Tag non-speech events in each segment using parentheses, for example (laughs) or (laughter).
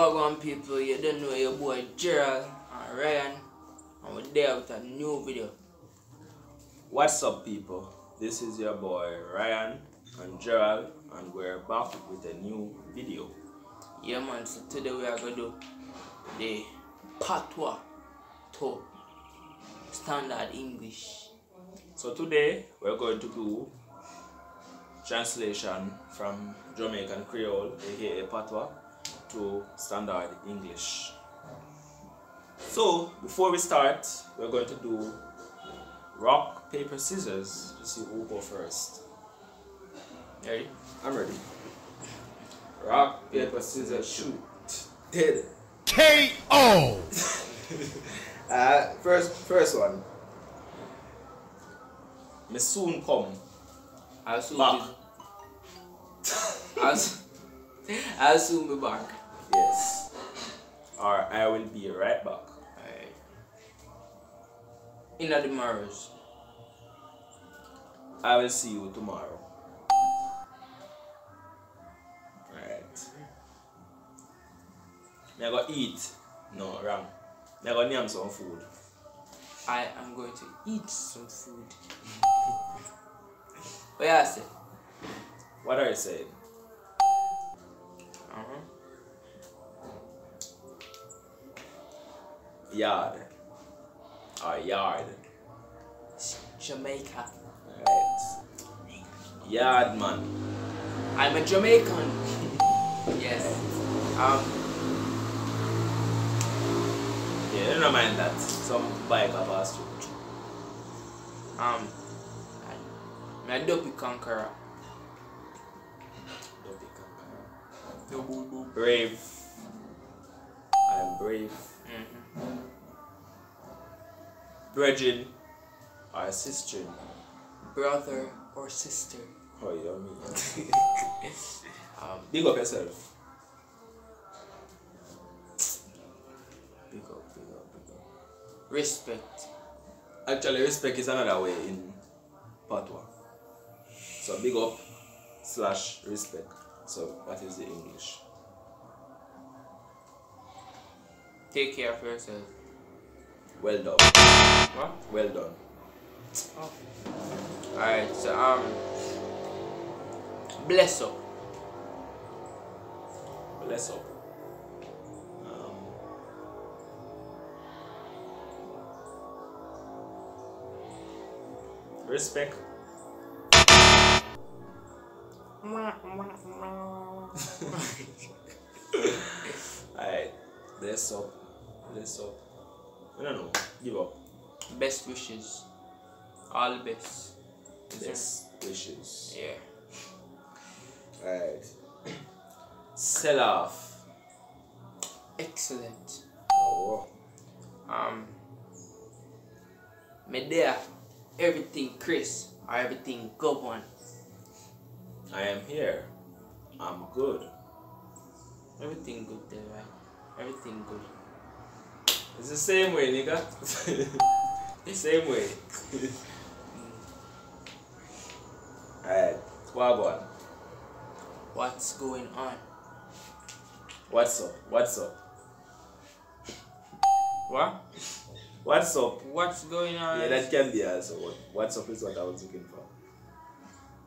Wagwan people, you don't know your boy Gerald and Ryan, and we're there with a new video. What's up, people? This is your boy Ryan and Gerald, and we're back with a new video. Yeah, man, so today we are going to do the Patois to Standard English. So today we're going to do translation from Jamaican Creole, aka Patois, to Standard English. So before we start, we're going to do rock, paper, scissors to see who go first. Ready? I'm ready. Rock, paper, scissors, shoot. Dead. KO. (laughs) Uh, first, first one. Me soon come. I'll soon Back. be I'll, s- (laughs) I'll soon be back. Yes. Or I will be right back. Alright. In the tomorrows. I will see you tomorrow. Alright. I go eat. No, wrong. I go name some food. I am going to eat some food. (laughs) what you say? What are you saying? Uh-huh. Yard. Or yard. Jamaica. Right. Yard man. I'm a Jamaican. yes. Um. Yeah, don't mind that. Some bike up our. Um. I'm a dopey conqueror. Don't be. No boo boo. Brave. I'm brave. Brethren or sister. Brother or sister. Oh, you mean? (laughs) Um. Big up yourself. Big up, big up, big up. Respect. Actually, respect is another way in Patois. So big up slash respect. So what is the English? Take care of yourself. Well done. What? Well done. Alright, so um bless up. Bless up. Um, respect. (laughs) Alright. Bless up. Bless up. Best wishes. All the best. Is there- Best wishes. Yeah. Alright. Sell off. Excellent. Oh. Um me there everything Chris or everything good one. I am here. I'm good. Everything good there, right? Everything good. It's the same way, nigga. (laughs) same way. (laughs) Alright, Wagwan. What's going on? What's up? What's up? What? What's up? What's going on? Yeah, that can be also what. What's up is what I was looking for.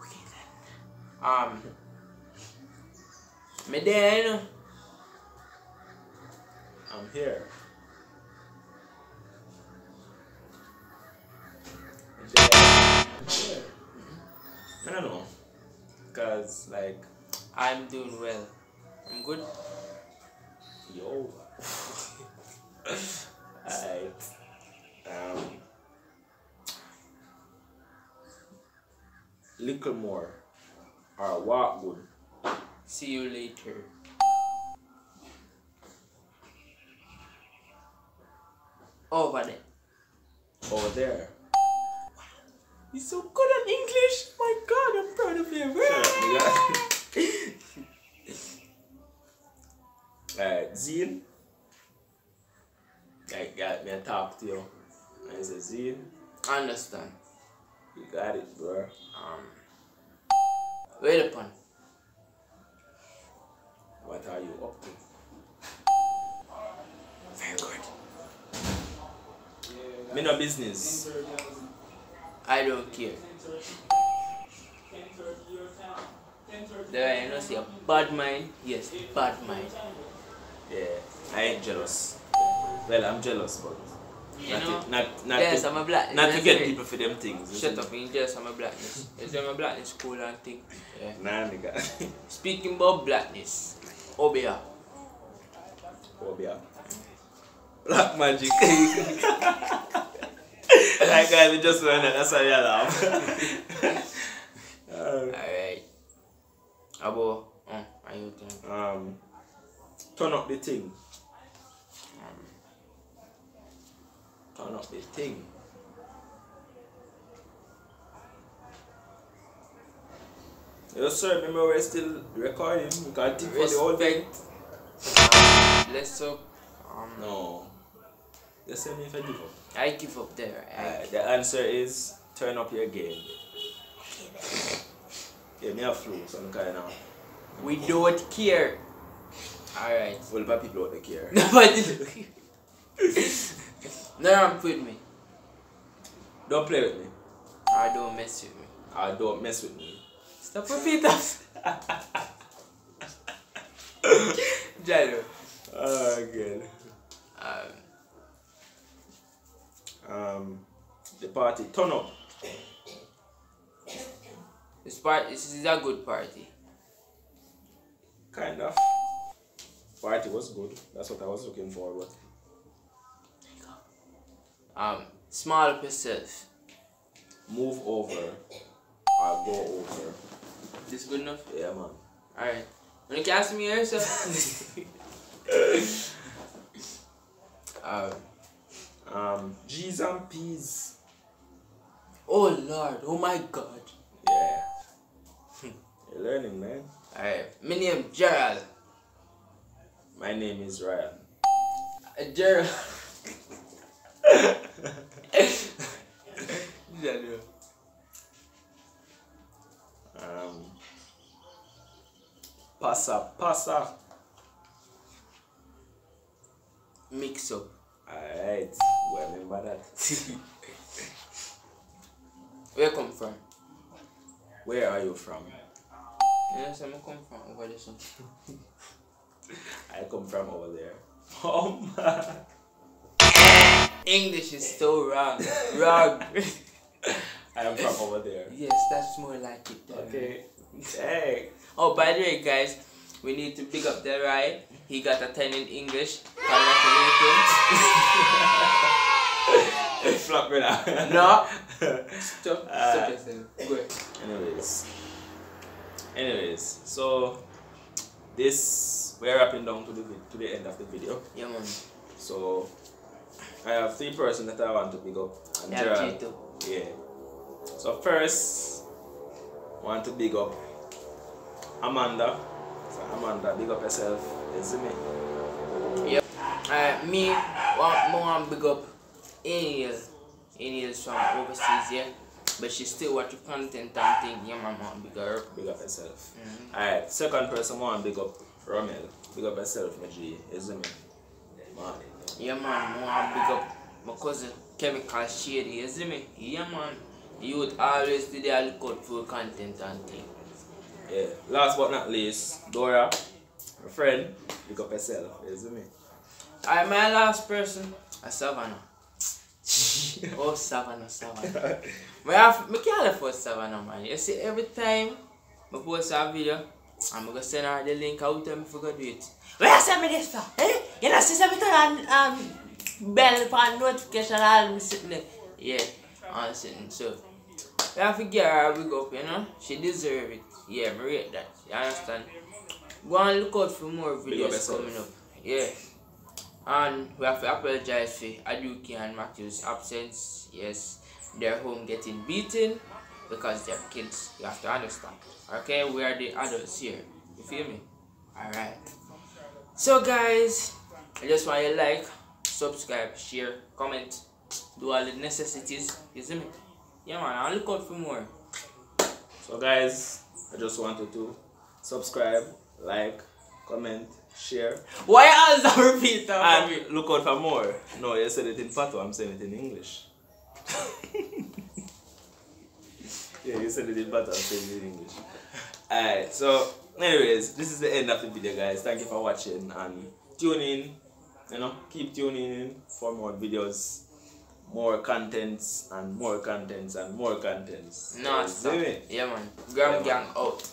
Okay then. Um me know. I'm here. I'm doing well. I'm good. Yo. Alright. Um. Little more. Or what good. See you later. Over there. Over there. He's so Eh, uh, Zine, I got me a talk to you. I he said, Zine, understand. You got it, bro. Um, wait upon. What are you up to? Very good. Me no business. I don't care. There, you know, see a bad mind. Yes, bad mind. Yeah, I ain't jealous. Well, I'm jealous, but You not know? to, not not yes, to, I'm a black. not to get it. people for them things. you Shut see. up, you just I'm a blackness. Is there a blackness cool and thing? Yeah. Nah, nigga. (laughs) Speaking about blackness, Obeah. oh, yeah. Black magic. (laughs) that guy we just went that's why I laugh. Alright. Abo, um, are you think? um, turn up the thing. Turn up the thing. Yes, sir. Remember, we're still recording. We can't think for the whole thing. Let's up. Um, No. Just send me if I give up. I give up there. I, Uh, the answer is turn up your game. Yeah, me have flu, some kind of. we don't care. Alright. Well, but people there care. (laughs) Nobody. no, I'm with me. Don't play with me. I don't mess with me. I don't mess with me. Stop repeating that. (laughs) Jalo. Oh, again. Um, Um, the party turn up. this part, this is a good party. Kind of. Party was good. That's what I was looking for. But Um, small yourself. move over. I'll go over. This good enough? Yeah, man. Alright. When you cast me here, sir. (laughs) um, Um, G's and P's. oh Lord, oh my God. Yeah. You're learning, man. Alright, my name Gerald. My name is Ryan. Gerald. (laughs) Um, passa, passa. Mix up. Alright, well, remember that. (laughs) Where come from? Where are you from? Yes, I'm come from over this (laughs) one. I come from over there. (laughs) Oh. English is so wrong. wrong. (laughs) I am from over there. yes, that's more like it. then. Okay. Hey. Oh, by the way, guys, we need to pick up the right. He got a 10 in English. Congratulations. (laughs) Flop brother. no. Stop. Uh, Stop yourself. Go ahead. Anyways. Anyways, so this we're wrapping down to the to the end of the video. Yeah, man. So I have three persons that I want to big up. And Yeah, Gerald- G2. Yeah. So first, I want to big up Amanda. So Amanda, big up yourself. You see me? Yep. Uh, me, want, me want big up Aniel. Aniel's from overseas, yeah. But she still watch the content and think, yeah, man, want big up. Big up yourself. Mhm. Alright, second person want big up Romel. Big up yourself, my G. You see me? Man. Yeah, man, want big up my cousin, Chemical Shady, you see me? Yeah, man. Youth always do their look for content and thing. Yeah. Last but not least, Dora, my friend, big up yourself. You see me? Alright, my last person, a Savannah. (laughs) Oh, savana, savana. (laughs) Mwen af, mwen ki ale fwa savana man. You see, every time mwen post a video, an mwen go sen an de link a ou te mwen fwa go do it. Wè a se mwen dis fa? Eh? You know, si se mwen ton an, an, bel pa notification al mwen sit ne. Yeah, an sit ne. So, wè a fi gya her a big up, you know. She deserve it. Yeah, mwen rate that. You understand? Go an look out for more videos coming up. Yeah. And we have to apologize for Aduke and Matthew's absence. Yes, they're home getting beaten because they're kids. You have to understand. Okay, we are the adults here. You feel me? Alright. So guys, I just want you to like, subscribe, share, comment, do all the necessities. You see me? Yeah man, I'll look out for more. So guys, I just wanted to subscribe, like, comment, share, Why else I repeat that for me? and look out for more. No, you said it in Patois, I'm saying it in English. (laughs) yeah, you said it in Patois, I'm saying it in English. Alright, so, anyways, this is the end of the video, guys. Thank you for watching and tune in. You know, keep tuning in for more videos, more contents, and more contents, and more contents. No, You stop. Yeah, man. Gram Yeah, man. gang out.